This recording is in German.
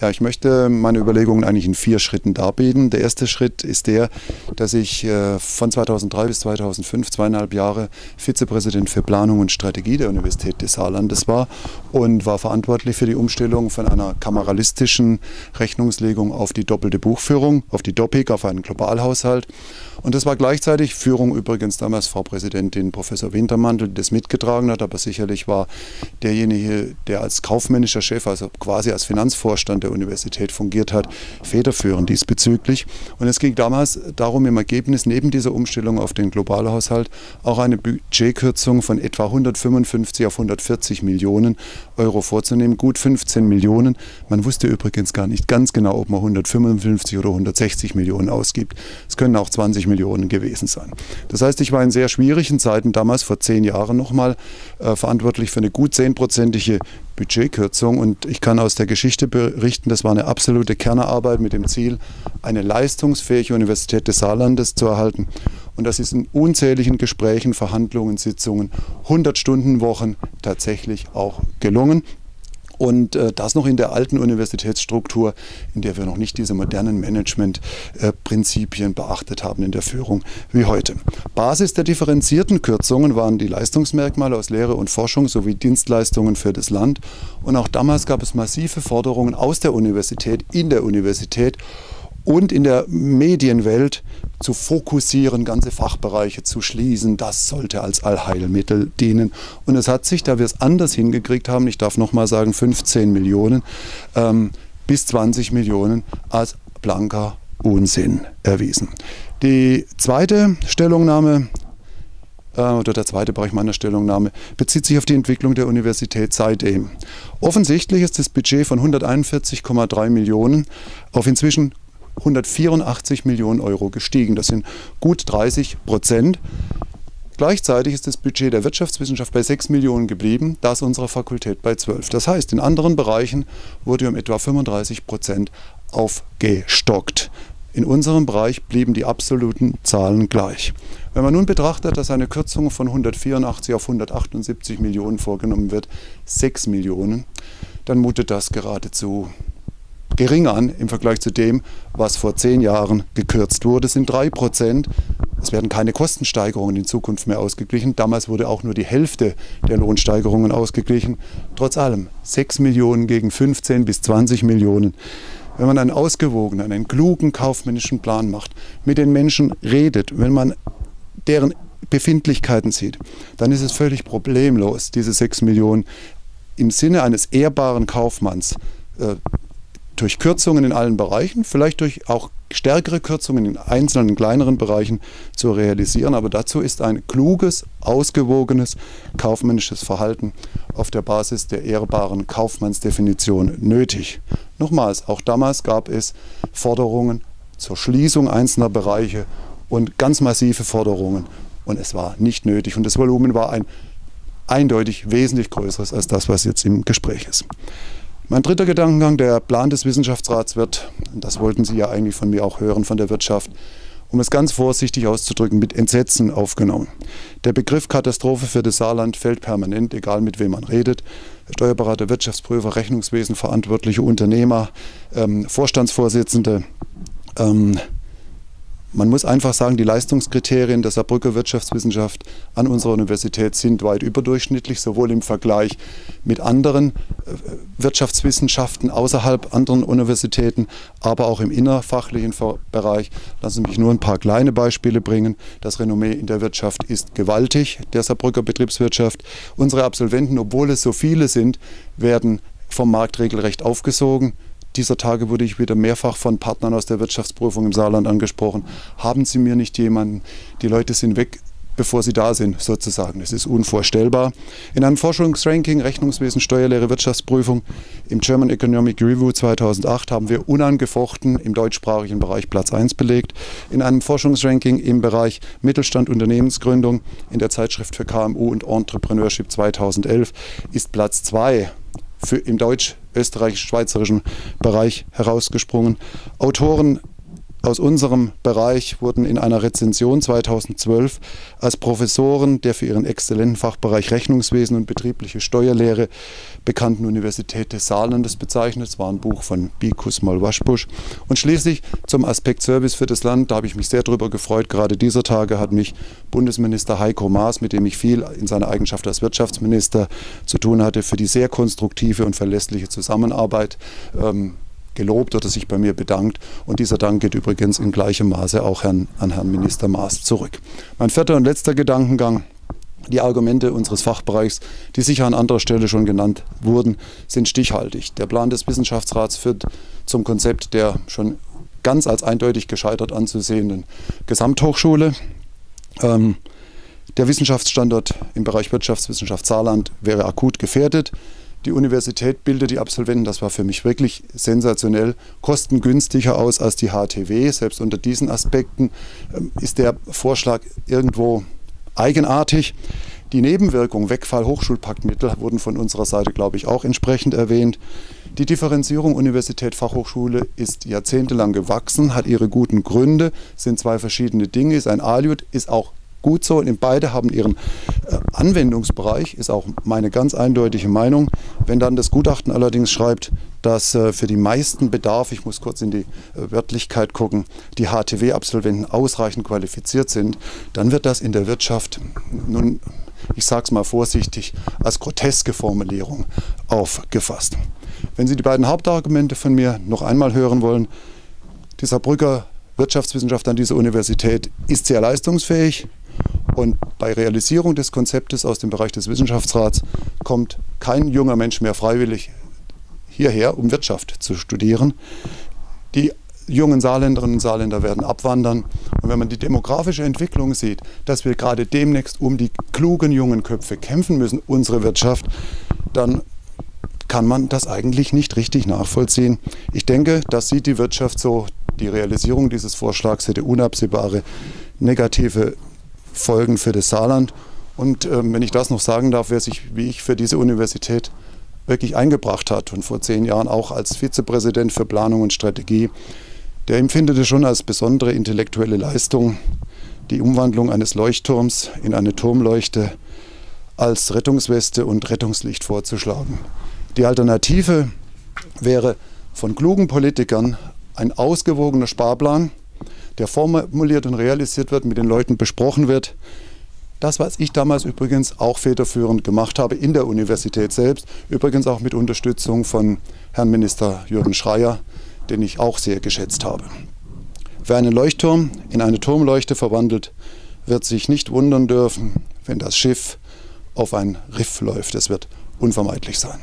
Ja, ich möchte meine Überlegungen eigentlich in vier Schritten darbieten. Der erste Schritt ist der, dass ich äh, von 2003 bis 2005 zweieinhalb Jahre Vizepräsident für Planung und Strategie der Universität des Saarlandes war und war verantwortlich für die Umstellung von einer kameralistischen Rechnungslegung auf die doppelte Buchführung, auf die DOPIC, auf einen Globalhaushalt. Und das war gleichzeitig Führung übrigens damals Frau Präsidentin Professor Wintermantel, die das mitgetragen hat, aber sicherlich war derjenige, der als kaufmännischer Chef, also quasi als Finanzvorstand der der Universität fungiert hat, federführend diesbezüglich. Und es ging damals darum, im Ergebnis neben dieser Umstellung auf den Globalhaushalt auch eine Budgetkürzung von etwa 155 auf 140 Millionen Euro vorzunehmen, gut 15 Millionen. Man wusste übrigens gar nicht ganz genau, ob man 155 oder 160 Millionen ausgibt. Es können auch 20 Millionen gewesen sein. Das heißt, ich war in sehr schwierigen Zeiten, damals vor zehn Jahren nochmal, äh, verantwortlich für eine gut zehnprozentige Budgetkürzung. Und ich kann aus der Geschichte berichten, das war eine absolute Kernarbeit mit dem Ziel, eine leistungsfähige Universität des Saarlandes zu erhalten. Und das ist in unzähligen Gesprächen, Verhandlungen, Sitzungen, 100 Stunden Wochen tatsächlich auch gelungen. Und äh, das noch in der alten Universitätsstruktur, in der wir noch nicht diese modernen Managementprinzipien äh, beachtet haben in der Führung wie heute. Basis der differenzierten Kürzungen waren die Leistungsmerkmale aus Lehre und Forschung sowie Dienstleistungen für das Land. Und auch damals gab es massive Forderungen aus der Universität, in der Universität und in der Medienwelt zu fokussieren, ganze Fachbereiche zu schließen. Das sollte als Allheilmittel dienen. Und es hat sich, da wir es anders hingekriegt haben, ich darf noch mal sagen 15 Millionen ähm, bis 20 Millionen als blanker Unsinn erwiesen. Die zweite Stellungnahme äh, oder der zweite Bereich meiner Stellungnahme bezieht sich auf die Entwicklung der Universität seitdem. Offensichtlich ist das Budget von 141,3 Millionen auf inzwischen 184 Millionen Euro gestiegen. Das sind gut 30 Prozent. Gleichzeitig ist das Budget der Wirtschaftswissenschaft bei 6 Millionen geblieben, das unserer Fakultät bei 12. Das heißt, in anderen Bereichen wurde um etwa 35 Prozent aufgestockt. In unserem Bereich blieben die absoluten Zahlen gleich. Wenn man nun betrachtet, dass eine Kürzung von 184 auf 178 Millionen vorgenommen wird, 6 Millionen, dann mutet das geradezu gering an im Vergleich zu dem, was vor zehn Jahren gekürzt wurde. Sind drei Prozent. Es werden keine Kostensteigerungen in Zukunft mehr ausgeglichen. Damals wurde auch nur die Hälfte der Lohnsteigerungen ausgeglichen. Trotz allem 6 Millionen gegen 15 bis 20 Millionen. Wenn man einen ausgewogenen, einen klugen kaufmännischen Plan macht, mit den Menschen redet, wenn man deren Befindlichkeiten sieht, dann ist es völlig problemlos, diese 6 Millionen im Sinne eines ehrbaren Kaufmanns äh, durch Kürzungen in allen Bereichen, vielleicht durch auch stärkere Kürzungen in einzelnen kleineren Bereichen zu realisieren. Aber dazu ist ein kluges, ausgewogenes kaufmännisches Verhalten auf der Basis der ehrbaren Kaufmannsdefinition nötig. Nochmals, auch damals gab es Forderungen zur Schließung einzelner Bereiche und ganz massive Forderungen. Und es war nicht nötig. Und das Volumen war ein eindeutig wesentlich größeres als das, was jetzt im Gespräch ist. Mein dritter Gedankengang, der Plan des Wissenschaftsrats wird, das wollten Sie ja eigentlich von mir auch hören, von der Wirtschaft, um es ganz vorsichtig auszudrücken, mit Entsetzen aufgenommen. Der Begriff Katastrophe für das Saarland fällt permanent, egal mit wem man redet. Steuerberater, Wirtschaftsprüfer, Rechnungswesen, verantwortliche Unternehmer, ähm, Vorstandsvorsitzende, ähm, man muss einfach sagen, die Leistungskriterien der Saarbrücker Wirtschaftswissenschaft an unserer Universität sind weit überdurchschnittlich, sowohl im Vergleich mit anderen äh, Wirtschaftswissenschaften außerhalb anderen Universitäten, aber auch im innerfachlichen Bereich. Lassen Sie mich nur ein paar kleine Beispiele bringen. Das Renommee in der Wirtschaft ist gewaltig, der Saarbrücker Betriebswirtschaft. Unsere Absolventen, obwohl es so viele sind, werden vom Markt regelrecht aufgesogen dieser Tage wurde ich wieder mehrfach von Partnern aus der Wirtschaftsprüfung im Saarland angesprochen. Haben Sie mir nicht jemanden? Die Leute sind weg, bevor sie da sind, sozusagen. Es ist unvorstellbar. In einem Forschungsranking Rechnungswesen, Steuerlehre, Wirtschaftsprüfung im German Economic Review 2008 haben wir unangefochten im deutschsprachigen Bereich Platz 1 belegt. In einem Forschungsranking im Bereich Mittelstand, Unternehmensgründung in der Zeitschrift für KMU und Entrepreneurship 2011 ist Platz 2 für, im deutsch-österreichisch-schweizerischen Bereich herausgesprungen. Autoren aus unserem Bereich wurden in einer Rezension 2012 als Professoren der für ihren exzellenten Fachbereich Rechnungswesen und betriebliche Steuerlehre bekannten Universität des Saarlandes bezeichnet. Es war ein Buch von Bikus Moll-Waschbusch. Und schließlich zum Aspekt Service für das Land, da habe ich mich sehr darüber gefreut. Gerade dieser Tage hat mich Bundesminister Heiko Maas, mit dem ich viel in seiner Eigenschaft als Wirtschaftsminister zu tun hatte, für die sehr konstruktive und verlässliche Zusammenarbeit ähm, gelobt oder sich bei mir bedankt. Und dieser Dank geht übrigens in gleichem Maße auch Herrn, an Herrn Minister Maas zurück. Mein vierter und letzter Gedankengang. Die Argumente unseres Fachbereichs, die sicher an anderer Stelle schon genannt wurden, sind stichhaltig. Der Plan des Wissenschaftsrats führt zum Konzept der schon ganz als eindeutig gescheitert anzusehenden Gesamthochschule. Ähm, der Wissenschaftsstandort im Bereich Wirtschaftswissenschaft Saarland wäre akut gefährdet. Die Universität bildet die Absolventen, das war für mich wirklich sensationell, kostengünstiger aus als die HTW. Selbst unter diesen Aspekten ähm, ist der Vorschlag irgendwo eigenartig. Die Nebenwirkungen, Wegfall Hochschulpaktmittel, wurden von unserer Seite, glaube ich, auch entsprechend erwähnt. Die Differenzierung Universität Fachhochschule ist jahrzehntelang gewachsen, hat ihre guten Gründe, sind zwei verschiedene Dinge, ist ein Aliud, ist auch gut so. Und beide haben ihren äh, Anwendungsbereich, ist auch meine ganz eindeutige Meinung. Wenn dann das Gutachten allerdings schreibt, dass äh, für die meisten Bedarf, ich muss kurz in die äh, Wörtlichkeit gucken, die HTW-Absolventen ausreichend qualifiziert sind, dann wird das in der Wirtschaft nun, ich sage es mal vorsichtig, als groteske Formulierung aufgefasst. Wenn Sie die beiden Hauptargumente von mir noch einmal hören wollen, die Saarbrücker Wirtschaftswissenschaft an dieser Universität ist sehr leistungsfähig, und bei Realisierung des Konzeptes aus dem Bereich des Wissenschaftsrats kommt kein junger Mensch mehr freiwillig hierher, um Wirtschaft zu studieren. Die jungen Saarländerinnen und Saarländer werden abwandern. Und wenn man die demografische Entwicklung sieht, dass wir gerade demnächst um die klugen jungen Köpfe kämpfen müssen, unsere Wirtschaft, dann kann man das eigentlich nicht richtig nachvollziehen. Ich denke, das sieht die Wirtschaft so. Die Realisierung dieses Vorschlags hätte unabsehbare negative Folgen für das Saarland. Und ähm, wenn ich das noch sagen darf, wer sich wie ich für diese Universität wirklich eingebracht hat und vor zehn Jahren auch als Vizepräsident für Planung und Strategie, der empfindet es schon als besondere intellektuelle Leistung, die Umwandlung eines Leuchtturms in eine Turmleuchte als Rettungsweste und Rettungslicht vorzuschlagen. Die Alternative wäre von klugen Politikern ein ausgewogener Sparplan, der formuliert und realisiert wird, mit den Leuten besprochen wird. Das, was ich damals übrigens auch federführend gemacht habe in der Universität selbst, übrigens auch mit Unterstützung von Herrn Minister Jürgen Schreier, den ich auch sehr geschätzt habe. Wer einen Leuchtturm in eine Turmleuchte verwandelt, wird sich nicht wundern dürfen, wenn das Schiff auf ein Riff läuft. Es wird unvermeidlich sein.